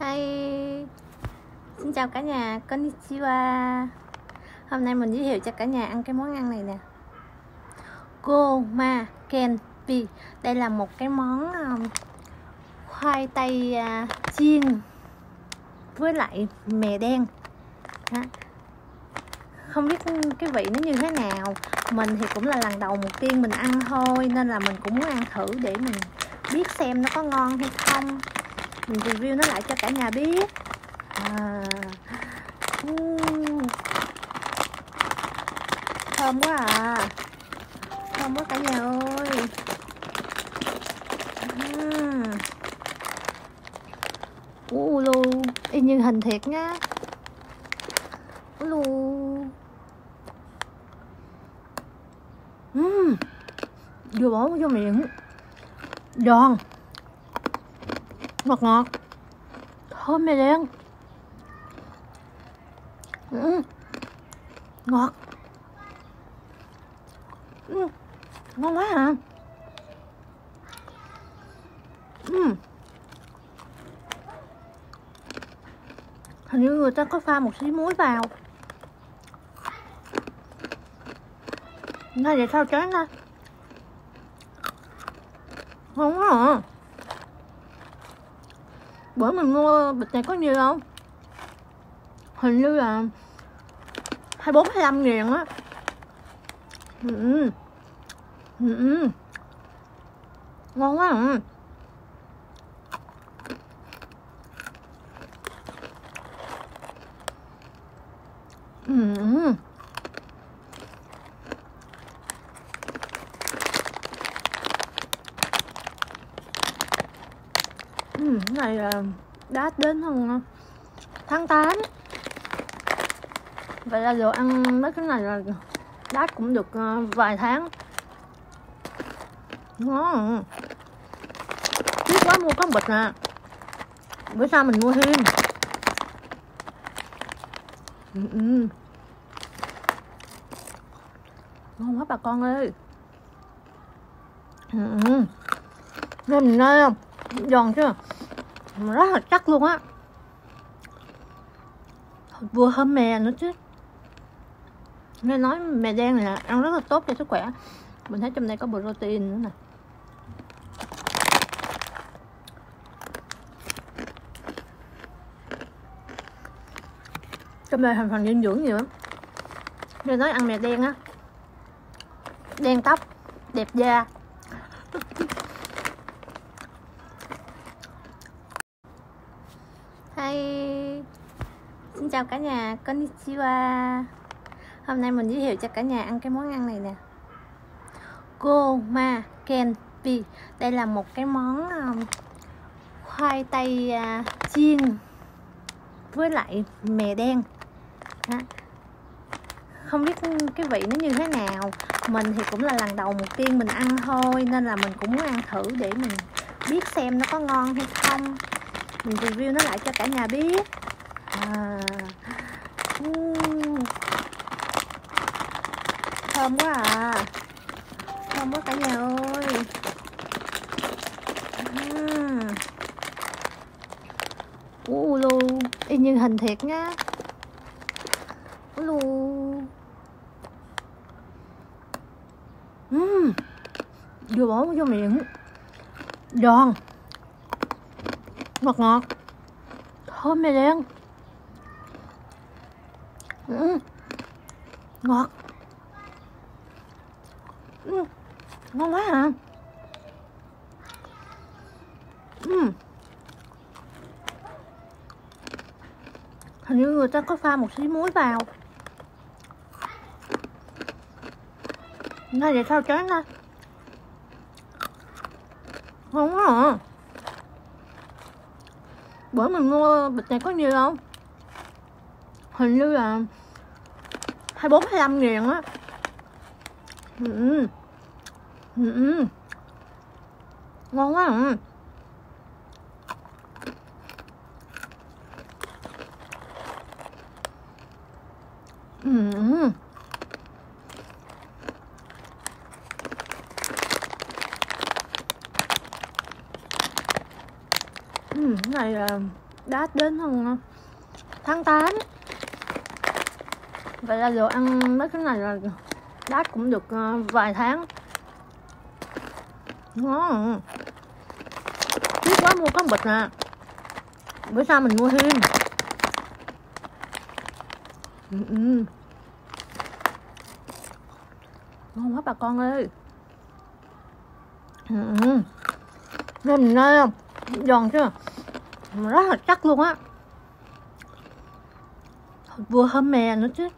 Hi Xin chào cả nhà Konnichiwa. Hôm nay mình giới thiệu cho cả nhà ăn cái món ăn này nè. Goma Kenpi Đây là một cái món um, khoai tây uh, chiên với lại mè đen. Đó. Không biết cái vị nó như thế nào. Mình thì cũng là lần đầu một tiên mình ăn thôi Nên là mình cũng muốn ăn thử để mình biết xem nó có ngon hay không mình review nó lại cho cả nhà biết. À, uhm. thơm quá à. Thơm quá cả nhà ơi. Uhm. u lu y như hình thiệt nhá. Lu uhm. vừa bỏ vô miệng. Giòn ngọt ngọt. Thơm mè đen. Ừ. ngọt. Ừ. ngon quá à ừ. hình như người ta có pha một xí muối vào. Này vậy sao chán ta. Ngon quá à bữa mình mua bịch này có nhiêu không hình như là hai bốn, hai năm ngàn á ừ. Ừ. ngon quá à. Ừ. Ừ, cái này là đã đến hơn ờ, tháng 8 Vậy là đồ ăn mấy cái này là đát cũng được ờ, vài tháng Ngon Tiếc quá mua có bịch nè Bữa sau mình mua thêm ừ, ừ. Ngon quá bà con ơi ừ. ừ. Nên mình nói không giòn chưa rất là chắc luôn á. Vừa hơn mè nữa chứ. Nghe nói mè đen này là ăn rất là tốt cho sức khỏe. Mình thấy trong đây có protein nữa nè. Trong đây thành phần dinh dưỡng nhiều lắm. Nghe nói ăn mè đen á. Đen tóc, đẹp da Hi Xin chào cả nhà Konnichiwa. Hôm nay mình giới thiệu cho cả nhà ăn cái món ăn này nè. Goma Kenpi Đây là một cái món um, khoai tây uh, chiên với lại mè đen. Đó. Không biết cái vị nó như thế nào. Mình thì cũng là lần đầu một tiên mình ăn thôi Nên là mình cũng muốn ăn thử để mình biết xem nó có ngon hay không. Mình review nó lại cho cả nhà biết à, thơm quá à. Thơm quá cả nhà ơi. À. u lu y như hình thiệt nhá. Lu uhm. vừa bỏ vô miệng. Giòn. Ngọt ngọt. Thơm mè đen ừ. ngọt ừ. ngon quá à ừ. hình như người ta có pha một xí muối vào Này, để sao chán ta Ngon quá à bữa mình mua bịch này có nhiều không hình như là hai bốn hai năm ngàn á ừ. Ừ. ngon quá à. Ừ. Ừ, cái này là đã đến tháng 8 vậy là đồ ăn mấy cái này là đã cũng được ờ, vài tháng. Ngon. Tiếc quá mua có bịch nè bữa sau mình mua thêm. Ừ, ừ. ngon quá bà con ơi. Ừ. ừ. Nên mình nơi không giòn chưa? Mà rất là chắc luôn á. Vừa hâm mè nữa chứ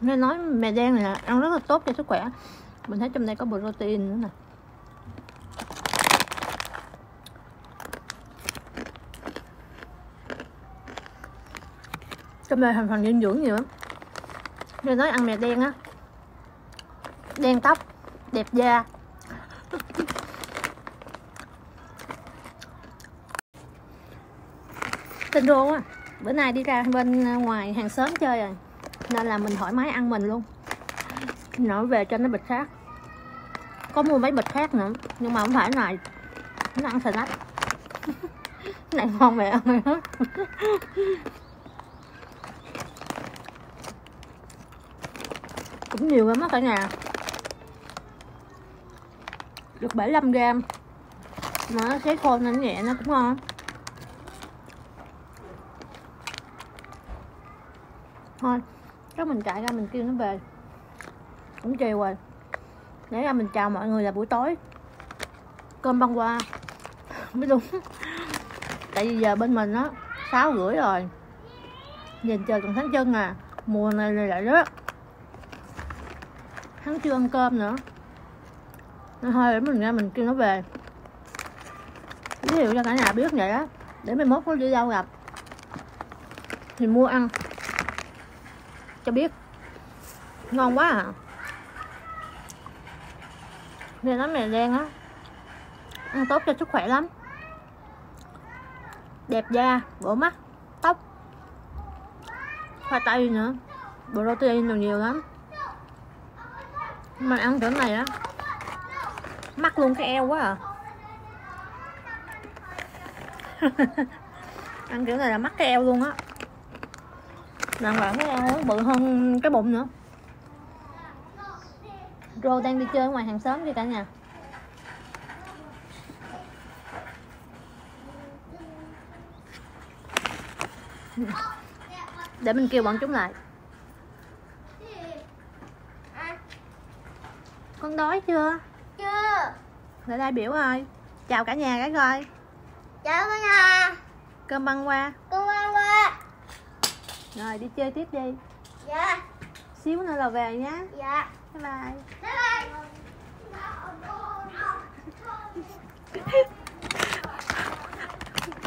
nghe nói mè đen này là ăn rất là tốt cho sức khỏe. Mình thấy trong đây có protein nữa nè. Trong đây thành phần dinh dưỡng nhiều lắm. Nên nói ăn mè đen á đen tóc, đẹp da. Tinh đô á, bữa nay đi ra bên à, ngoài hàng xóm chơi rồi nên là mình thoải mái ăn mình luôn. Nó về cho nó bịch khác. Có mua mấy bịch khác nữa, nhưng mà không phải này. Nó ăn salad này, ngon mẹ ăn hết cũng nhiều lắm á cả nhà. Được 75 gram. Mà nó xé khô nên nhẹ, nó cũng ngon. Thôi cái mình chạy ra mình kêu nó về. Cũng chiều rồi Nãy ra mình chào mọi người là buổi tối. Cơm băng qua. Mới đúng. Tại vì giờ bên mình á, sáu rưỡi rồi. Nhìn trời còn tháng chân à. Mùa này lại rất hắn chưa ăn cơm nữa. Nó hơi để mình ra mình kêu nó về. Giới thiệu cho cả nhà biết vậy đó để mai mốt có đi đâu gặp. Thì mua ăn cho biết. Ngon quá à. Nên nó mè đen á. Ăn tốt cho sức khỏe lắm. Đẹp da bộ mắt, tóc. Khoai tây nữa. Protein nhiều nhiều lắm. Mà ăn kiểu này á, mắc luôn cái eo quá à. Ăn kiểu này là mắc cái eo luôn á lần bạn cái eo bự hơn cái bụng nữa. Rô đang đi chơi ngoài hàng xóm đi cả nhà. Để mình kêu bọn chúng lại. Con đói chưa? Chưa. Lại đây biểu rồi chào cả nhà cái coi. Chào cả nhà. Cơm băng qua rồi đi chơi tiếp đi. Dạ. Xíu nữa là về nhé dạ. Bye bye. Bye bye.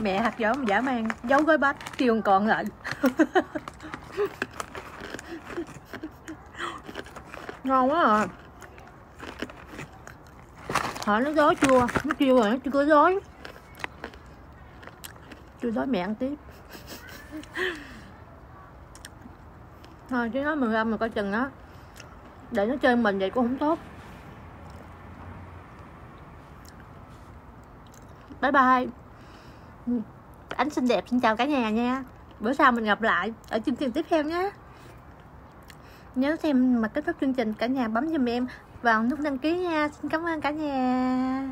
Mẹ hạt dở giả mang giấu gói bánh kêu còn lại. Ngon quá à. Hỏi nó đói chưa? Nó kêu rồi nó chưa có đói chưa đói mẹ ăn tiếp thôi, chứ nói mình ra mà coi chừng nó để nó chơi mình vậy cũng không tốt. Bye bye. Ánh xinh đẹp, xin chào cả nhà nha. Bữa sau mình gặp lại ở chương trình tiếp theo nhé. Nhớ xem mà kết thúc chương trình cả nhà bấm giùm em vào nút đăng ký nha. Xin cảm ơn cả nhà.